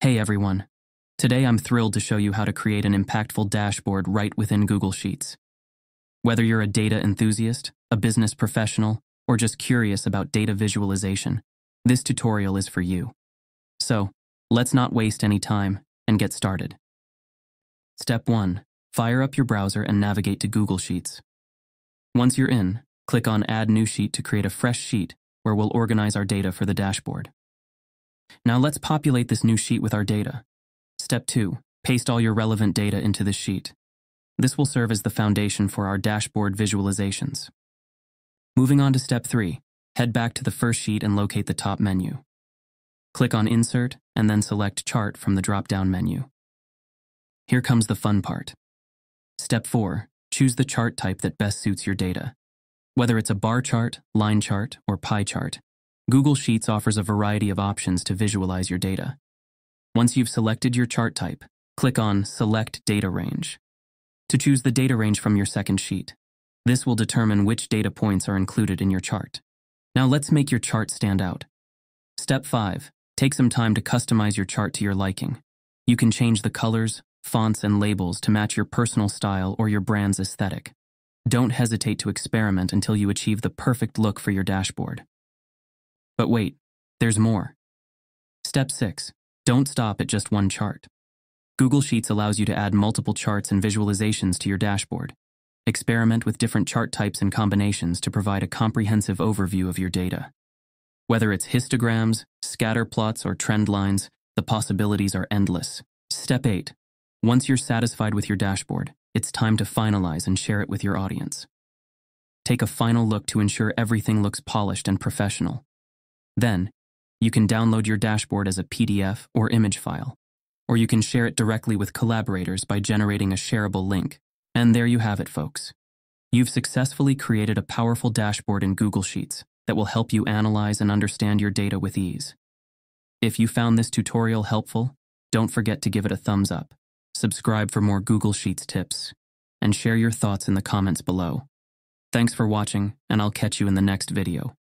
Hey everyone. Today I'm thrilled to show you how to create an impactful dashboard right within Google Sheets. Whether you're a data enthusiast, a business professional, or just curious about data visualization, this tutorial is for you. So, let's not waste any time and get started. Step 1. Fire up your browser and navigate to Google Sheets. Once you're in, click on Add New Sheet to create a fresh sheet where we'll organize our data for the dashboard. Now let's populate this new sheet with our data. Step 2. Paste all your relevant data into the sheet. This will serve as the foundation for our dashboard visualizations. Moving on to step 3. Head back to the first sheet and locate the top menu. Click on Insert and then select Chart from the drop-down menu. Here comes the fun part. Step 4. Choose the chart type that best suits your data. Whether it's a bar chart, line chart, or pie chart, Google Sheets offers a variety of options to visualize your data. Once you've selected your chart type, click on Select Data Range to choose the data range from your second sheet. This will determine which data points are included in your chart. Now let's make your chart stand out. Step 5. Take some time to customize your chart to your liking. You can change the colors, fonts, and labels to match your personal style or your brand's aesthetic. Don't hesitate to experiment until you achieve the perfect look for your dashboard. But wait, there's more. Step 6. Don't stop at just one chart. Google Sheets allows you to add multiple charts and visualizations to your dashboard. Experiment with different chart types and combinations to provide a comprehensive overview of your data. Whether it's histograms, scatter plots, or trend lines, the possibilities are endless. Step 8. Once you're satisfied with your dashboard, it's time to finalize and share it with your audience. Take a final look to ensure everything looks polished and professional. Then, you can download your dashboard as a PDF or image file, or you can share it directly with collaborators by generating a shareable link. And there you have it, folks. You've successfully created a powerful dashboard in Google Sheets that will help you analyze and understand your data with ease. If you found this tutorial helpful, don't forget to give it a thumbs up, subscribe for more Google Sheets tips, and share your thoughts in the comments below. Thanks for watching, and I'll catch you in the next video.